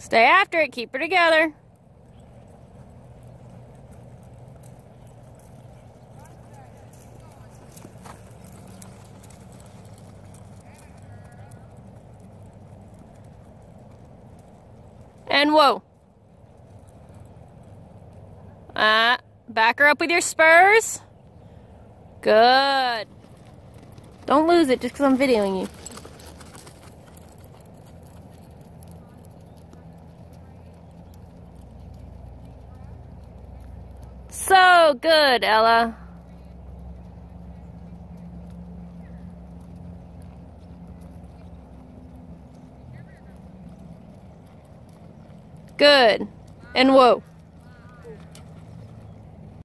Stay after it. Keep her together. And whoa. Uh, back her up with your spurs. Good. Don't lose it just because I'm videoing you. So good, Ella. Good. And whoa.